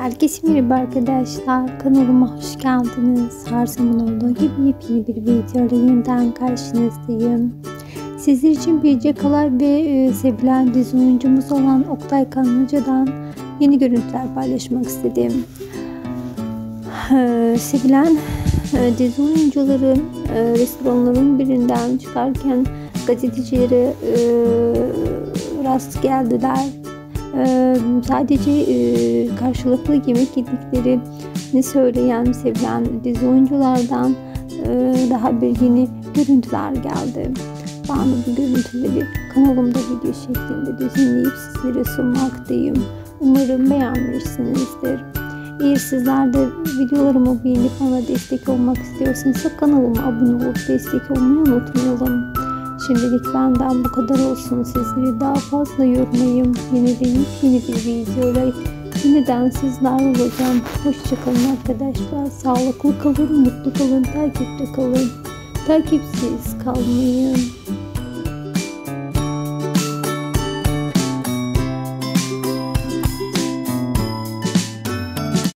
Herkese merhaba arkadaşlar. Kanalıma hoş geldiniz. Her zaman olduğu gibi yepyeni bir video ile yeniden karşınızdayım. Sizler için bir Kalay ve e, sevilen dizi oyuncumuz olan Oktay Kanlıca'dan yeni görüntüler paylaşmak istedim. E, sevilen e, dizi oyuncuları e, restoranların birinden çıkarken gazetecilere e, rast geldiler ee, sadece e, karşılıklı yemek yediklerini söyleyen, sevilen dizi oyunculardan e, daha bir yeni görüntüler geldi. Ben bu görüntüleri kanalımda video şeklinde düzenleyip sizlere sunmaktayım. Umarım beğenmişsinizdir. Eğer sizler de videolarımı beğenip bana destek olmak istiyorsanız kanalıma abone olup destek olmayı unutmayalım. Şimdilik benden bu kadar olsun. Sizleri daha fazla yormayayım. Yine de yeni bir videoyla yeniden sizler olacağım. Hoşçakalın arkadaşlar. Sağlıklı kalın, mutlu kalın, takipte kalın. Takipsiz kalmayın.